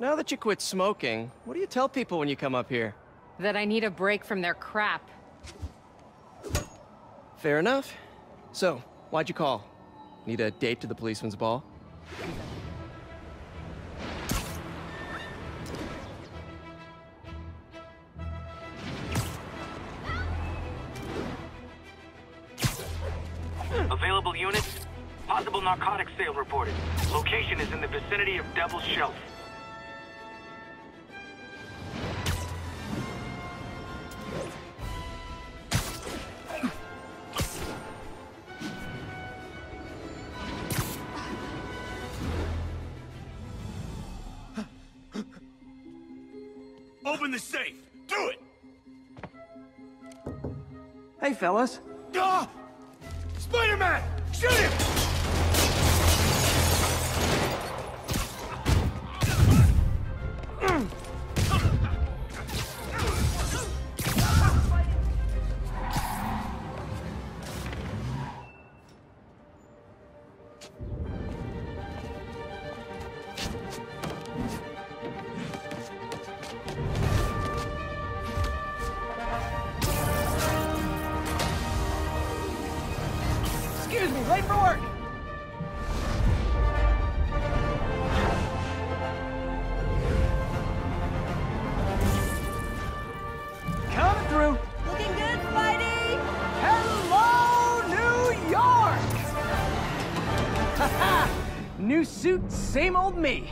Now that you quit smoking, what do you tell people when you come up here? That I need a break from their crap. Fair enough. So, why'd you call? Need a date to the policeman's ball? Available units? Possible narcotics sale reported. Location is in the vicinity of Devil's Shelf. Open the safe! Do it! Hey, fellas. Ah! Spider-Man! Shoot him! Excuse me, late for work! Coming through! Looking good, Spidey! Hello, New York! Ha New suit, same old me.